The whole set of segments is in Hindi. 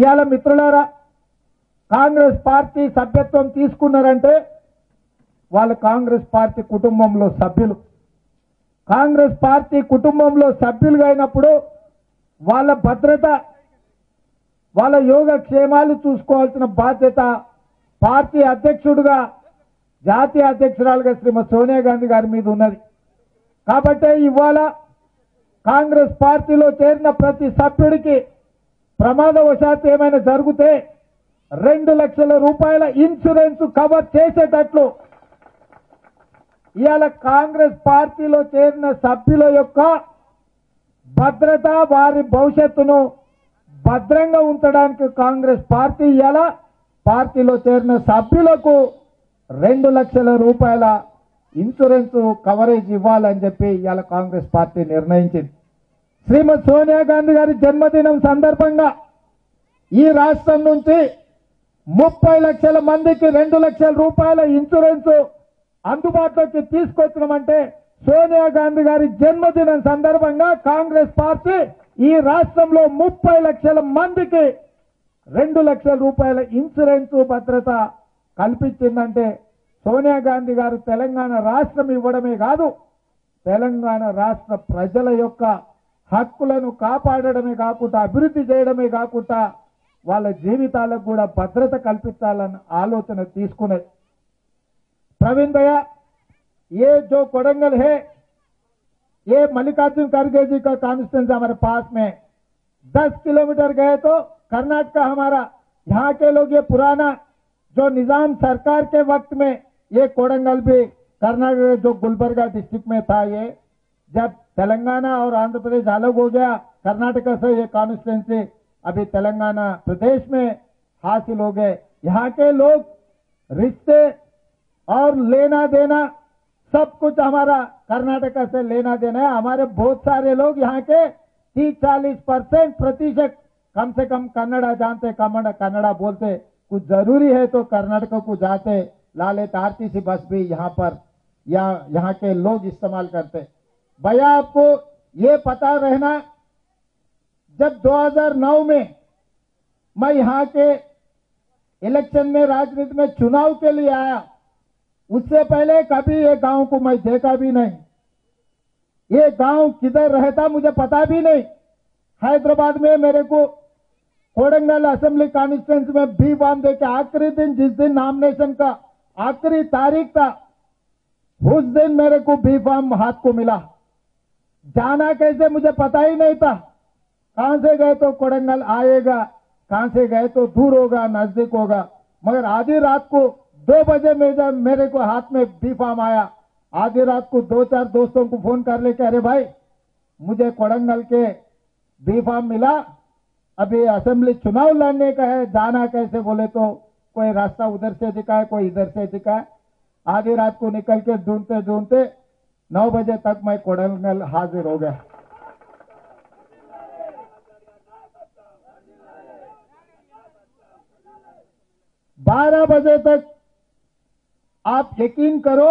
ఇవాళ మిత్రులారా కాంగ్రెస్ పార్టీ సభ్యత్వం తీసుకున్నారంటే వాళ్ళు కాంగ్రెస్ పార్టీ కుటుంబంలో సభ్యులు. కాంగ్రెస్ పార్టీ కుటుంబంలో సభ్యులుగా అయినప్పుడు వాళ్ళ భద్రత వాళ్ళ యోగక్షేమాలు చూసుకోవాల్సిన బాధ్యత పార్టీ అధ్యక్షుడుగా జాతీయ అధ్యక్షురాలుగా శ్రీమతి సోనియా గాంధీ గారి మీద ఉన్నది. కాబట్టి ఇవాళ కాంగ్రెస్ పార్టీలో చేరిన ప్రతి సభ్యుడికి ప్రమాదవశాత్తు ఏమైనా జరిగితే రెండు లక్షల రూపాయల ఇన్సూరెన్స్ కవర్ చేసేటట్లు ఇవాళ కాంగ్రెస్ పార్టీలో చేరిన సభ్యుల యొక్క భద్రత వారి భవిష్యత్తును భద్రంగా ఉంచడానికి కాంగ్రెస్ పార్టీ ఇవాళ పార్టీలో చేరిన సభ్యులకు రెండు లక్షల రూపాయల ఇన్సూరెన్స్ కవరేజ్ ఇవ్వాలని చెప్పి ఇవాళ కాంగ్రెస్ పార్టీ నిర్ణయించింది. శ్రీమతి సోనియా గాంధీ గారి జన్మదినం సందర్భంగా ఈ రాష్ట్రం నుంచి ముప్పై లక్షల మందికి రెండు లక్షల రూపాయల ఇన్సూరెన్స్ అందుబాటులోకి తీసుకొచ్చినామంటే సోనియా గాంధీ గారి జన్మదినం సందర్భంగా కాంగ్రెస్ పార్టీ ఈ రాష్ట్రంలో ముప్పై లక్షల మందికి రెండు లక్షల రూపాయల ఇన్సూరెన్స్ భద్రత కల్పించిందంటే సోనియా గాంధీ గారు తెలంగాణ రాష్ట్రం ఇవ్వడమే కాదు తెలంగాణ రాష్ట్ర ప్రజల యొక్క హక్కులను కాపాడడమే కాకుండా అభివృద్ధి చేయడమే కాకుండా వాళ్ళ జీవితాలకు కూడా భద్రత కల్పించాలన్న ఆలోచన తీసుకున్నది प्रवीण भैया ये जो कोडंगल है ये मल्लिकार्जुन खड़गे जी का कॉन्स्टिट्यूंस हमारे पास में 10 किलोमीटर गए तो कर्नाटक हमारा यहाँ के लोग ये पुराना जो निजाम सरकार के वक्त में ये कोडंगल भी कर्नाटक जो गुलबर्गा डिस्ट्रिक्ट में था ये जब तेलंगाना और आंध्र प्रदेश अलग हो गया। कर्नाटक से ये कॉन्स्टिट्यूंसी अभी तेलंगाना प्रदेश में हासिल हो गए। यहाँ के लोग रिश्ते और लेना देना, सब कुछ हमारा कर्नाटक से लेना देना है। हमारे बहुत सारे लोग यहाँ के तीस चालीस परसेंट प्रतिशत कम से कम कन्नड़ा जानते कन्नड़ा कन्नड़ा बोलते। कुछ ज़रूरी है तो कर्नाटक को जाते। लाले तारती सी बस भी यहाँ पर, या यहाँ के लोग इस्तेमाल करते। भैया आपको ये पता रहना, जब 2009 में मैं यहाँ के इलेक्शन में राजनीति में चुनाव के लिए आया, उससे पहले कभी ये गाँव को मैं देखा भी नहीं। ये गाँव किधर रहता मुझे पता भी नहीं। हैदराबाद में मेरे को कोडंगल असेंबली कॉन्स्टिट्यूंस में भी बाँध के आखिरी दिन, जिस दिन नॉमिनेशन का आखिरी तारीख था, उस दिन मेरे को बी फॉर्म हाथ को मिला। जाना कैसे मुझे पता ही नहीं था। कहाँ से गए तो कोडंगल आएगा, कहाँ से गए तो दूर होगा, नज़दीक होगा। मगर आधी रात को दो बजे में जब मेरे को हाथ में बी फॉर्म आया। आधी रात को दो चार दोस्तों को फ़ोन कर लेके, अरे भाई, मुझे कोडंगल के बी फॉर्म मिला। अभी असेंबली चुनाव लड़ने का है, जाना कैसे? बोले तो कोई रास्ता उधर से दिखा है, कोई इधर से दिखा है। आधी रात को निकल के ढूंढते ढूंढते नौ बजे तक मैं कोडंगल हाजिर हो गया। बारह बजे तक आप यकीन करो,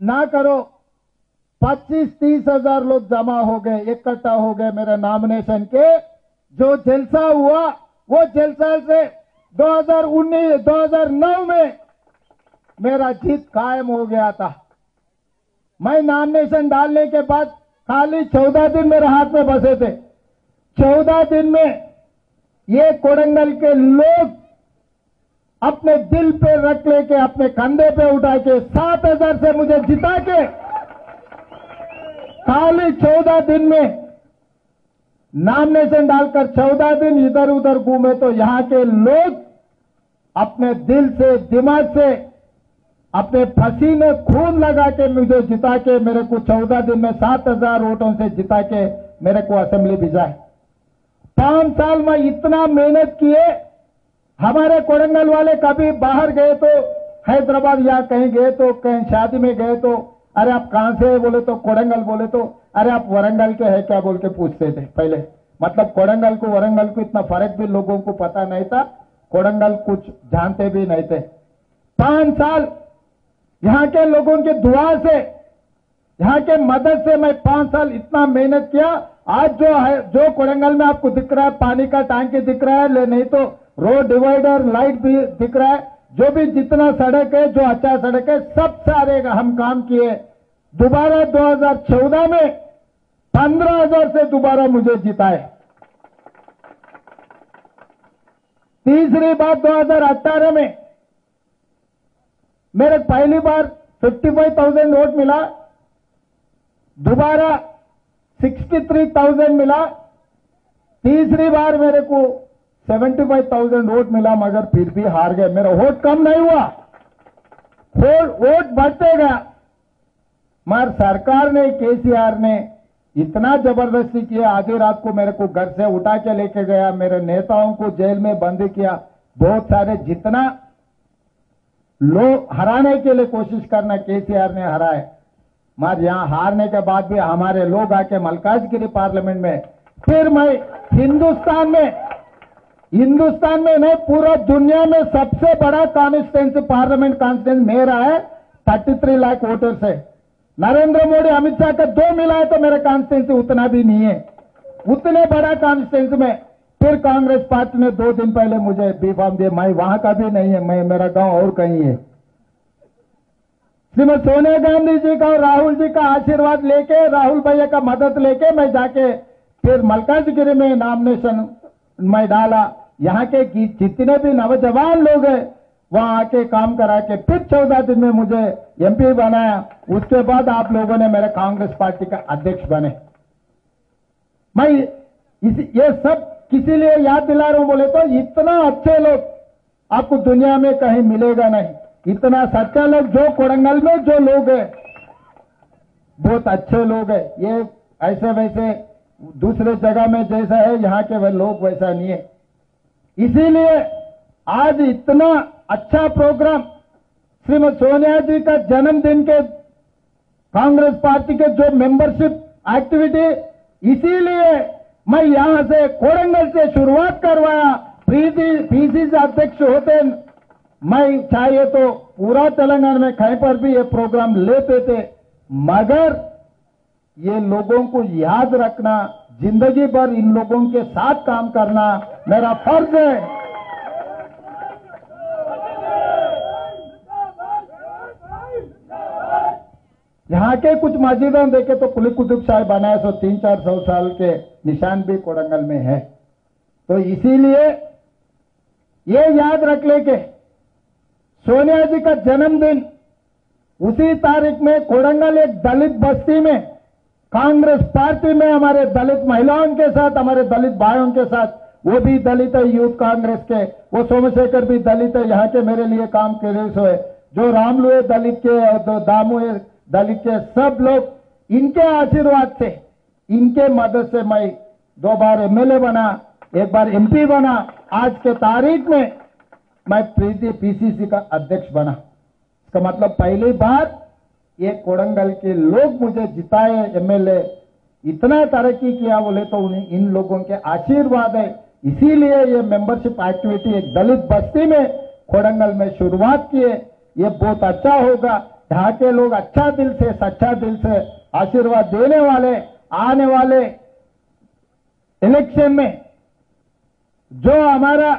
ना करो पच्चीस तीस हज़ार लोग जमा हो गए, इकट्ठा हो गए मेरे नॉमिनेशन के। जो जलसा हुआ, वो जलसा से 2019 2009 में मेरा जीत कायम हो गया था। मैं नॉमिनेशन डालने के बाद खाली चौदह दिन मेरे हाथ में बसे थे। चौदह दिन में ये कोडंगल के लोग अपने दिल पे रख लेके, अपने कंधे पे उठा के, सात हज़ार से मुझे जिता के खाली चौदह दिन में नॉमिनेशन डालकर चौदह दिन इधर उधर घूमे तो यहाँ के लोग अपने दिल से, दिमाग से अपने फंसी में खून लगा के मुझे जिता के मेरे को चौदह दिन में सात हज़ार वोटों से जिता के मेरे को असेंबली भिजा है। पाँच साल में इतना मेहनत किए, हमारे कोरंगल वाले कभी बाहर गए तो हैदराबाद या कहीं गए तो कहीं शादी में गए तो अरे आप कहाँ से बोले तो कोरंगल बोले तो अरे आप वरंगल के है क्या बोल के पूछते थे पहले? मतलब कोडंगल को वरंगल को इतना फ़र्क भी लोगों को पता नहीं था कोडंगल कुछ जानते भी नहीं थे। पाँच साल यहाँ के लोगों की दुआ से, यहाँ के मदद से मैं पाँच साल इतना मेहनत किया। आज जो है, जो कोरंगल में आपको दिख रहा है, पानी का टैंकी दिख रहा है, ले नहीं तो रोड डिवाइडर लाइट भी दिख रहा है। जो भी जितना सड़क है, जो अच्छा सड़क है, सब सारे हम काम किए। दोबारा 2014 में पंद्रह हज़ार से दोबारा मुझे जिताए। तीसरी बात 2018 में मेरे पहली बार 55,000 वोट मिला। दोबारा 63,000 मिला। तीसरी बार मेरे को 75,000 वोट मिला मगर फिर भी हार गए। मेरा वोट कम नहीं हुआ। वोट बढ़ते गया। मगर सरकार ने केसीआर ने इतना ज़बरदस्ती किया। आधी रात को मेरे को घर से उठा के लेके गया। मेरे नेताओं को जेल में बंद किया। बहुत सारे जितना लोग हराने के लिए कोशिश करना केसीआर ने हराए। मगर यहाँ हारने के बाद भी हमारे लोग आके मलकाजगिरी पार्लियामेंट में, फिर मैं हिंदुस्तान में हिंदुस्तान में नहीं, पूरा दुनिया में सबसे बड़ा कॉन्स्टिट्यूंसी पार्लियामेंट कॉन्स्टिट्यूंस मेरा है 33 लाख वोटर्स है नरेंद्र मोदी, अमित शाह का दो मिला है तो मेरा कॉन्स्टिट्यूंसी उतना भी नहीं है। उतने बड़ा कॉन्स्टिट्यूंसी में फिर कांग्रेस पार्टी ने दो दिन पहले मुझे बी फॉर्म दिए मैं वहाँ का भी नहीं है, मैं, मेरा गाँव और कहीं है। श्रीमती सोनिया गांधी जी का और राहुल जी का आशीर्वाद लेके, राहुल भैया का मदद लेके मैं जाके फिर मलकाजगिरी में नॉमिनेशन मैं डाला। यहाँ के जितने भी नौजवान लोग हैं, वहाँ आके काम करा के फिर चौदह दिन में मुझे एमपी बनाया। उसके बाद आप लोगों ने मेरे कांग्रेस पार्टी का अध्यक्ष बने। मैं इस, ये सब किसी लिए याद दिला रहा हूँ बोले तो इतना अच्छे लोग आपको दुनिया में कहीं मिलेगा नहीं। इतना सच्चा लोग जो कोरंगल में जो लोग है, बहुत अच्छे लोग है। ये ऐसे वैसे दूसरे जगह में जैसा है, यहाँ के वह लोग वैसा नहीं है। इसीलिए आज इतना अच्छा प्रोग्राम श्रीमती सोनिया जी का जन्मदिन के कांग्रेस पार्टी के जो मेंबरशिप एक्टिविटी, इसीलिए मैं यहाँ से कोरंगल से शुरुआत करवाया पीसीसी अध्यक्ष होते मैं चाहिए तो पूरा तेलंगाना में कहीं पर भी ये प्रोग्राम लेते थे। मगर ये लोगों को याद रखना, ज़िंदगी भर इन लोगों के साथ काम करना मेरा फ़र्ज़ है। यहाँ के कुछ मस्जिदों देखे तो कुली कुतुब शाह बनाए, सो तीन चार सौ साल के निशान भी कोडंगल में है। तो इसीलिए ये याद रख ले के सोनिया जी का जन्मदिन उसी तारीख में कोडंगल एक दलित बस्ती में, कांग्रेस पार्टी में हमारे दलित महिलाओं के साथ, हमारे दलित भाइयों के साथ, वो भी दलित है यूथ कांग्रेस के, वो सोमशेखर भी दलित है, यहाँ के मेरे लिए काम करे सो है जो रामलू है दलित के तो दामू है दलित के सब लोग इनके आशीर्वाद से, इनके मदद से मैं दो बार एमएलए बना, एक बार एमपी बना। आज के तारीख में मैं प्रीति पीसीसी का अध्यक्ष बना। इसका मतलब पहली बार ये कोड़ंगल के लोग मुझे जिताए एमएलए इतना तरक्की किया बोले तो उन्हें इन लोगों के आशीर्वाद है। इसीलिए ये मेंबरशिप एक्टिविटी एक दलित बस्ती में कोड़ंगल में शुरुआत किए ये बहुत अच्छा होगा। यहाँ के लोग अच्छा दिल से, सच्चा दिल से आशीर्वाद देने वाले, आने वाले इलेक्शन में जो हमारा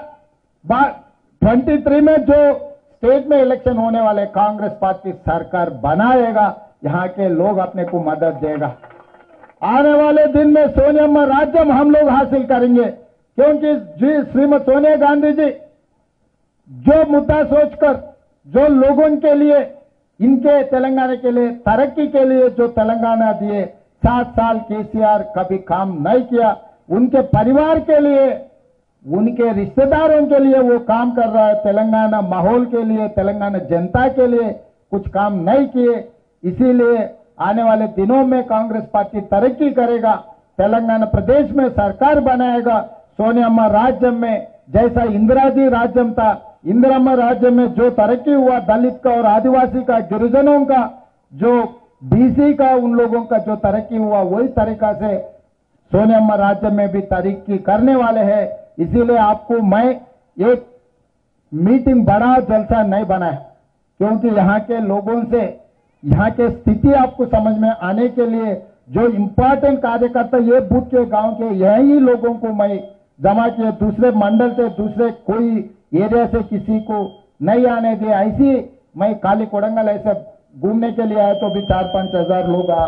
ट्वेंटी थ्री में जो स्टेट में इलेक्शन होने वाले कांग्रेस पार्टी सरकार बनाएगा, यहाँ के लोग अपने को मदद देगा। आने वाले दिन में सोनिया राज्य हम लोग हासिल करेंगे, क्योंकि जी श्रीमती सोनिया गांधी जी, जो मुद्दा सोचकर, जो लोगों के लिए इनके तेलंगाना के लिए, तरक्की के लिए जो तेलंगाना दिए, सात साल केसीआर कभी काम नहीं किया। उनके परिवार के लिए, उनके रिश्तेदारों के लिए वो काम कर रहा है। तेलंगाना माहौल के लिए, तेलंगाना जनता के लिए कुछ काम नहीं किए। इसीलिए आने वाले दिनों में कांग्रेस पार्टी तरक्की करेगा, तेलंगाना प्रदेश में सरकार बनाएगा। सोनिया राज्य में, जैसा इंदिरा जी राज्यम था इंदिरम्मा राज्य में जो तरक्की हुआ दलित का और आदिवासी का गिरिजनों का, जो बीसी का उन लोगों का जो तरक्की हुआ, वही तरीका से सोनियम्मा राज्य में भी तरक्की करने वाले हैं। इसीलिए आपको मैं एक मीटिंग बड़ा जलसा नहीं बनाया, क्योंकि यहाँ के लोगों से, यहाँ के स्थिति आपको समझ में आने के लिए जो इम्पोर्टेंट कार्यकर्ता ये बूथ के गाँव के यही लोगों को मैं जमा किए दूसरे मंडल से, दूसरे कोई एरिया जैसे किसी को नहीं आने दिया ऐसी मैं काली कोडंगल ऐसे घूमने के लिए आए तो भी चार पाँच हज़ार लोग आ-